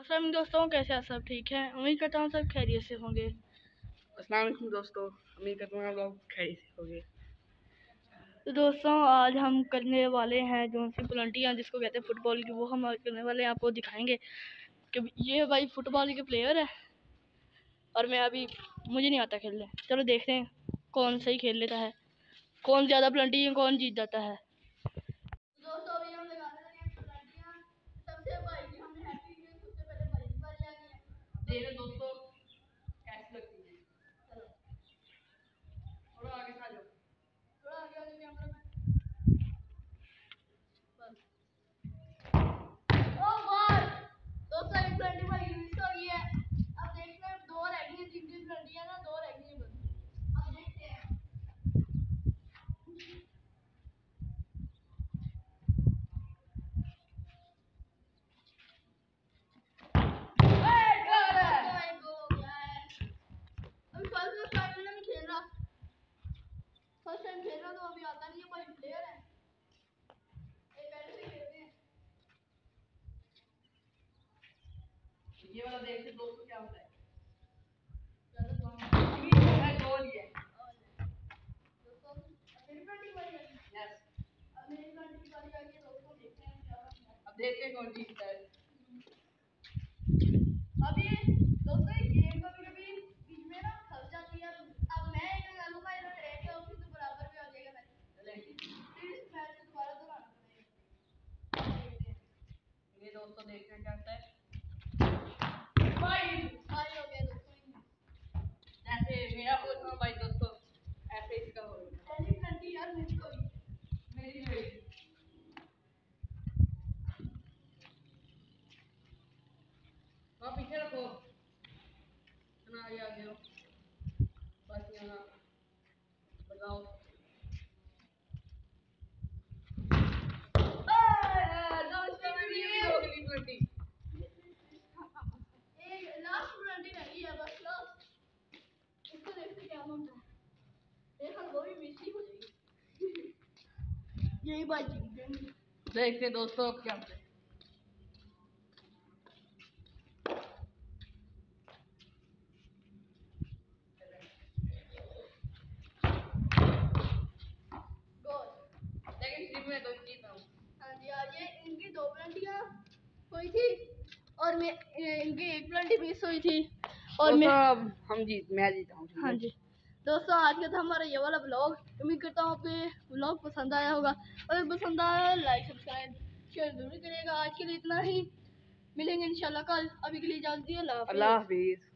असलम दोस्तों, कैसे हैं सब ठीक है? उम्मीद करता हूँ सब खैरियत से होंगे। अस्सलाम दोस्तों, उम्मीद करता हूँ आप लोग खैरियत से होंगे। तो दोस्तों, आज हम करने वाले हैं जो सी हैं जिसको कहते हैं फुटबॉल की, वो हम आज करने वाले हैं, आपको दिखाएँगे। कि ये भाई फुटबॉल के प्लेयर है। और मैं अभी, मुझे नहीं आता खेलने। चलो देखते हैं, कौन सही खेल लेता है। कौन ज़्यादा पलंटी कौन जीत जाता है। दोस्तों भाई आ दोस्तों कैसी लगती है थोड़ा आगे आ जाओ थोड़ा आगे आ जाओ कैमरा फ़र्स्ट खेल रहा तो अभी आता नहीं है भाई प्लेयर है। एक ऐसे खेलते हैं। ये वाला देखते दोस्तों क्या होता है। अब देखते हैं कौन जीतता है। अभी दोस्तों गेम कभी कभी बीच में ना फंस जाती है अब मैं एक डालूँगा इन्होंने एक है फिर तो बराबर भी हो जाएगा मैच फिर इस मैच को दोबारा दोहराना पड़ेगा ये दोस्तों देखते हैं। क्या होता है भाई भाई हो गया दोस्तों जैसे मेरा भाई दोस्तों ऐसे इसका हो। यार मुझको मेरी वहाँ। पीछे रखो। ना ये आ गया यही बात देखते दोस्तों क्या हुई थी और मैं इनकी एक प्लेंटी मिस हुई थी और मैं हम जीत मैं जीता हूँ। हाँ जी। दोस्तों, आज का था हमारा ये वाला ब्लॉग उम्मीद करता हूँ आपको ब्लॉग पसंद आया होगा। अगर पसंद आया लाइक सब्सक्राइब शेयर ज़रूर करिएगा। आज के लिए इतना ही। मिलेंगे इंशाल्लाह कल। अभी के लिए इजाज़त दिए अल्लाह हाफिज़।